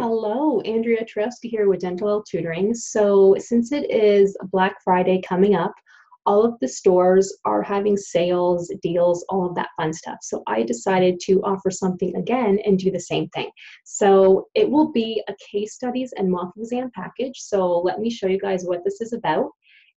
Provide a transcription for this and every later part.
Hello, Andrea Twarowski here with Dentalelle Tutoring. So, since it is Black Friday coming up, all of the stores are having sales, deals, all of that fun stuff. So, I decided to offer something again and do the same thing. So, it will be a case studies and mock exam package. So, let me show you guys what this is about.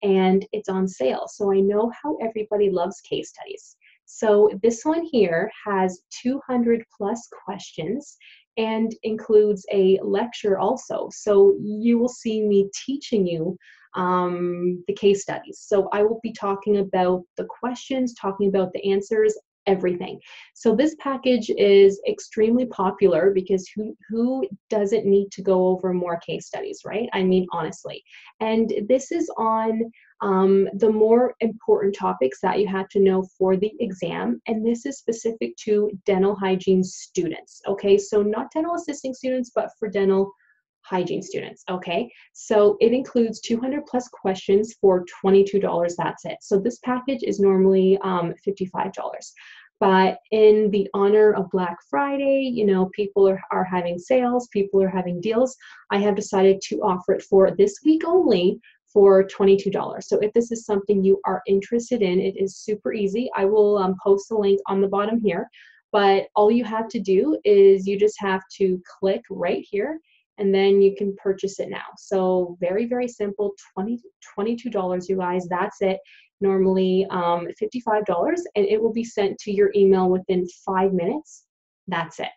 And it's on sale. So, I know how everybody loves case studies. So, this one here has 200 plus questions and includes a lecture also. So you will see me teaching you um, the case studies. So I will be talking about the questions, talking about the answers, everything. So this package is extremely popular because who who doesn't need to go over more case studies, right? I mean honestly. And this is on um, the more important topics that you have to know for the exam, and this is specific to dental hygiene students. Okay, so not dental assisting students, but for dental hygiene students. Okay, so it includes 200 plus questions for $22. That's it. So this package is normally um, $55. But in the honor of Black Friday, you know, people are, are having sales, people are having deals. I have decided to offer it for this week only for $22. So if this is something you are interested in, it is super easy. I will um, post the link on the bottom here, but all you have to do is you just have to click right here and then you can purchase it now. So very, very simple, 20, $22, you guys, that's it. Normally um, $55 and it will be sent to your email within five minutes. That's it.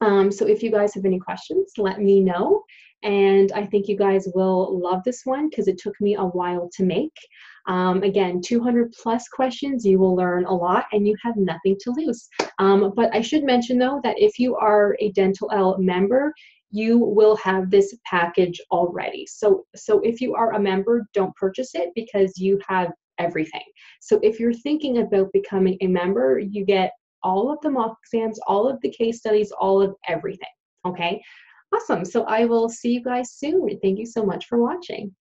Um, so if you guys have any questions, let me know. And I think you guys will love this one because it took me a while to make. Um, again, 200 plus questions, you will learn a lot and you have nothing to lose. Um, but I should mention though that if you are a Dentalelle member, you will have this package already. So, so if you are a member, don't purchase it because you have everything. So if you're thinking about becoming a member, you get all of the mock exams, all of the case studies, all of everything. Okay. Awesome. So I will see you guys soon. Thank you so much for watching.